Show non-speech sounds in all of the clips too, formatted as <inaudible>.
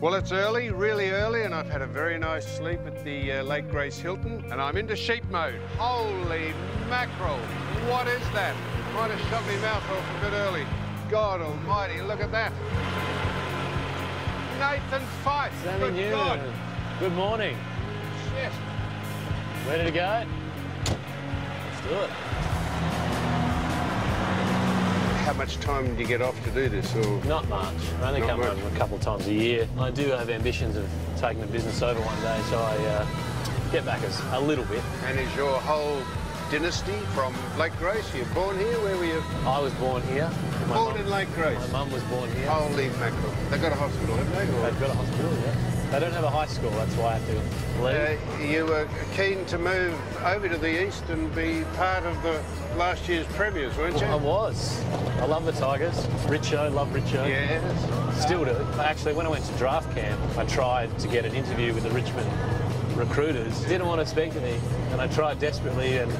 Well, it's early, really early, and I've had a very nice sleep at the uh, Lake Grace Hilton, and I'm into sheep mode. Holy mackerel! What is that? Might have shut my mouth off a bit early. God almighty, look at that. Nathan Fyfe. Sammy Good Newman. God. Good morning. Shit. Ready to go? Let's do it. Much time do you get off to do this? Or Not much. I only Not come much. home a couple of times a year. I do have ambitions of taking the business over one day, so I uh, get back as a little bit. and is your whole dynasty from Lake Grace? You're born here? Where were you? I was born here. My Born mum- in Lake Grace. My mum was born here. Holy mackerel! They've got a hospital, haven't they? Or- They've got a hospital, yeah. They don't have a high school, that's why I have to leave. Uh, you were keen to move over to the east and be part of the last year's premiers, weren't you? I was. I love the Tigers. Richo, love Richo. Yes. Still do. Actually, when I went to draft camp, I tried to get an interview with the Richmond recruiters. Didn't want to speak to me, and I tried desperately, and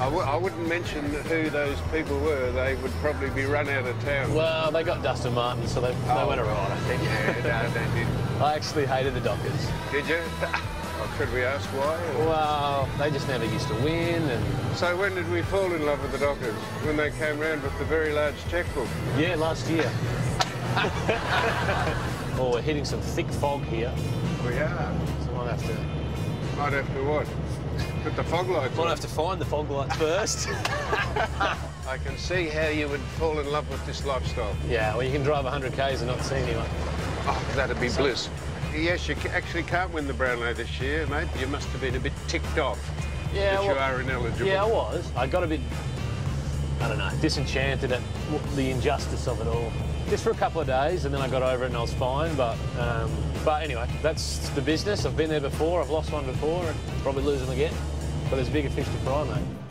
I w- I wouldn't mention who those people were. They would probably be run out of town. well, they got Dustin Martin, so they, they Oh. went right, I think. Yeah, no, they <laughs> didn't. I actually hated the Dockers. Did you? <laughs> Or could we ask why? or- Well, they just never used to win, and So when did we fall in love with the Dockers? When they came round with the very large checkbook. yeah, last year. <laughs> oh, we're hitting some thick fog here, We are. So I might have to, Might have to what? Put the fog lights might on. have to find the fog lights first. <laughs> I can see how you would fall in love with this lifestyle. yeah, well, you can drive 100 k's and not see anyone. Oh, that'd be bliss. Yes, you actually can't win the Brownlow this year, mate. You must have been a bit ticked off Yeah, that you are ineligible. Yeah, I was. I got a bit, I don't know, disenchanted at the injustice of it all. Just for a couple of days, and then I got over it and I was fine. But, um, but anyway, that's the business. I've been there before. I've lost one before, and probably lose them again. But there's bigger fish to fry, mate.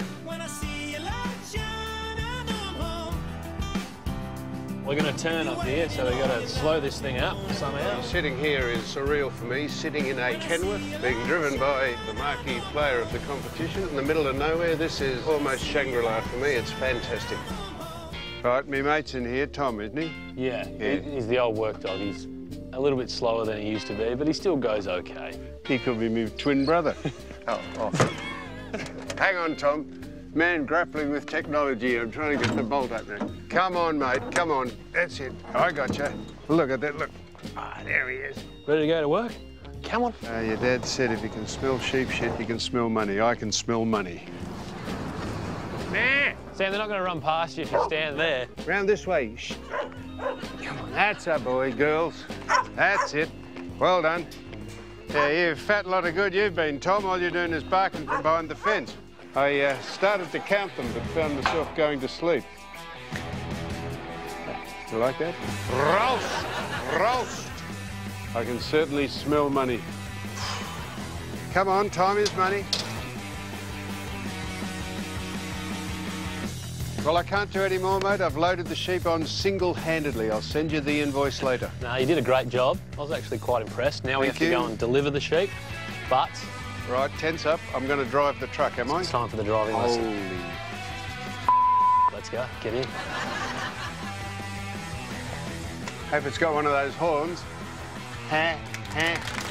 We're going to turn up here, so we've got to slow this thing up somehow. Sitting here is surreal for me, sitting in a Kenworth, being driven by the marquee player of the competition in the middle of nowhere. This is almost Shangri-La for me. It's fantastic. Right, me mate's in here, Tom, isn't he? Yeah, Yeah. he- he's the old work dog. He's a little bit slower than he used to be, but he still goes okay. He could be my twin brother. <laughs> oh, oh. Hang on, Tom. Man grappling with technology. I'm trying to get the bolt opening. Come on, mate. Come on. That's it. I got you. Look at that. Look. Ah, there he is. Ready to go to work? Come on. Uh, your dad said if you can smell sheep shit, you can smell money. I can smell money. Nah. Sam, they're not going to run past you if you stand there. Round this way. Shh. Come on. That's our boy, girls. That's it. Well done. Yeah, you fat lot of good you've been, Tom. All you're doing is barking from behind the fence. I uh, started to count them, but found myself going to sleep. You like that? Roast! Roast! I can certainly smell money. Come on, time is money. Well, I can't do any more, mate. I've loaded the sheep on single-handedly. I'll send you the invoice later. No, you did a great job. I was actually quite impressed. Now we Thank have to go and deliver the sheep, but Right, tense up. I'm going to drive the truck, am I? it's time for the driving lesson. Holy. <laughs> Let's go. Get in. Hope it's got one of those horns. Ha, ha.